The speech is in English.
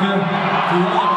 with